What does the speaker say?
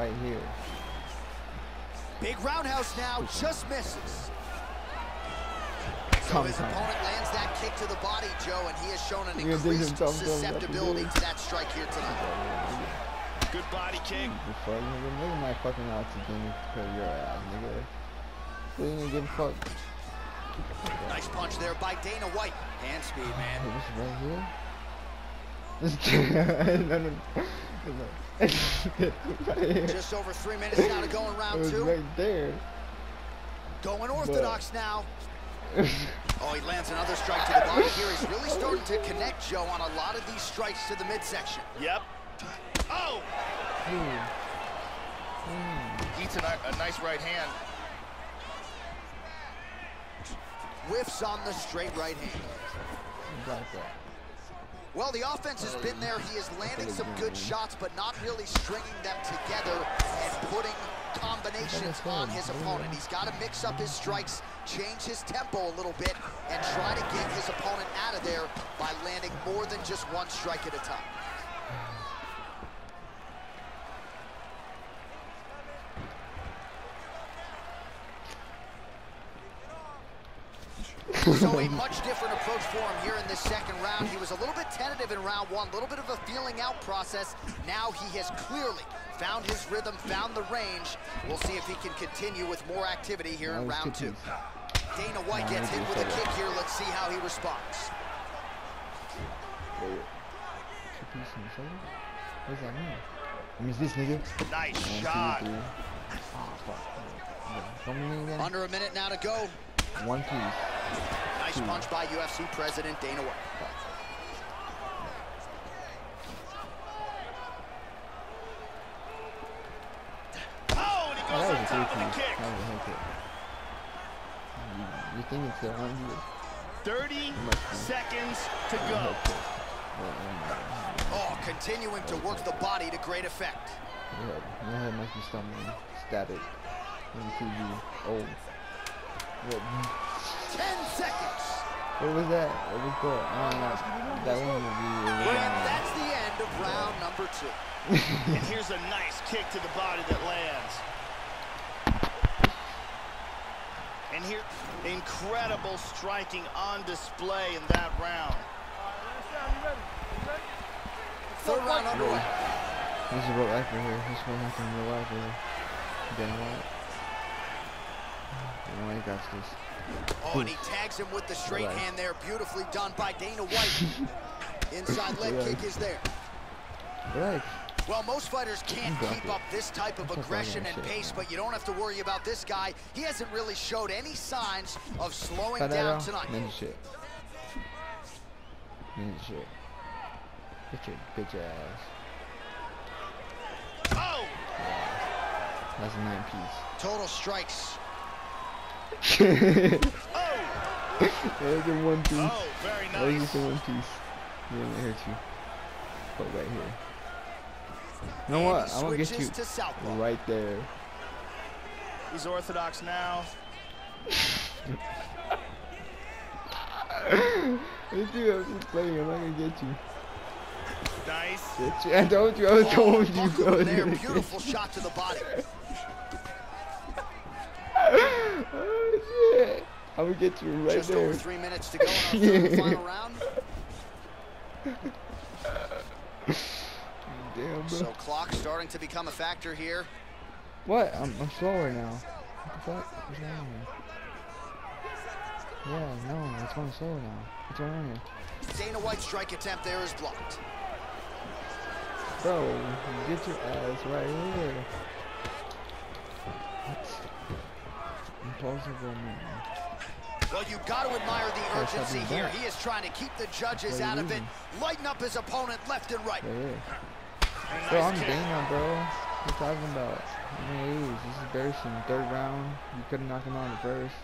right here. Big roundhouse now, just misses. So his Tom. opponent lands that kick to the body, Joe, and he has shown an You're increased some Tom Tom like susceptibility to that strike here tonight. Good body kick. The fuck, nigga? Nigga might fucking oxygen kill your ass, nigga. They didn't even give a fuck. Nice punch there by Dana White. Hand speed, man. Hey, this is right here. This Just over three minutes now to go in It round was two. right there. Going orthodox now. Oh, he lands another strike to the body here. He's really starting to connect, Joe, on a lot of these strikes to the midsection. Yep. Oh! Ooh. Eats a, a nice right hand. Whiffs on the straight right hand. Like that. Well, the offense has been there. He is landing some good shots, but not really stringing them together and putting combinations on his opponent. He's got to mix up his strikes, change his tempo a little bit, and try to get his opponent out of there by landing more than just one strike at a time. So a much different approach for him here in this second round. He was a little bit tentative in round one, a little bit of a feeling out process. Now he has clearly found his rhythm, found the range. We'll see if he can continue with more activity here in round two. Dana White gets hit with a kick here. Let's see how he responds. Wait. Two piece in the shoulder? What does that mean? It means this nigga. Nice shot. Ah, fuck. Yeah. Show me again. Under a minute now to go. One piece. Nice Two. punch by UFC President Dana White. Oh, and he goes that was a three top of the piece. kick. That was a head kick. You, you think it's a one here? 30 seconds to go. oh my continuing to work the body to great effect. Head, your head must be stumbling. Static. TV. Oh. What, 10 seconds. what was that? What was that? I don't know. That one would be. And that's the end of round number two. And here's a nice kick to the body that lands. And here, incredible striking on display in that round. Third round underway. This is real life right here. This is what happened in real life right here. Dana White. Dana White got this. Oh, and he tags him with the straight Relax. hand there. Beautifully done by Dana White. Inside leg Relax. kick is there. Relax. Well, most fighters can't You keep up this type of aggression and pace, but you don't have to worry about this guy. He hasn't really showed any signs of slowing down tonight. Ninja shit. Ninja shit. Get your bitch ass. Oh! That's a nine piece. Total strikes. Oh! There's a one piece. Oh, very nice. just a one piece. Yeah, it hurt you. Put right here. You know what? I'm gonna get you right there. He's orthodox now. It's you. I'm just playing. I'm not gonna get you. Nice. Get you. I told you. I Oh, told you. I was there. Beautiful shot to the body. Oh shit! I'm gonna get you right Just there. over three minutes to go in our final round. Damn. So clock starting to become a factor here. what? I'm, I'm slower now. What the fuck? Wrong here? Yeah, no, it's going slower now. What's going on here? Dana White's strike attempt there is blocked. Bro, get your ass right here. What? Impossible, man. Well, you've got to admire the urgency here. He is trying to keep the judges out of it, doing? lighten up his opponent left and right. Right Bro, I'm kick. Dana, bro. What are you talking about? You're gonna lose. This is embarrassing. Third round. You couldn't knock him out in the first.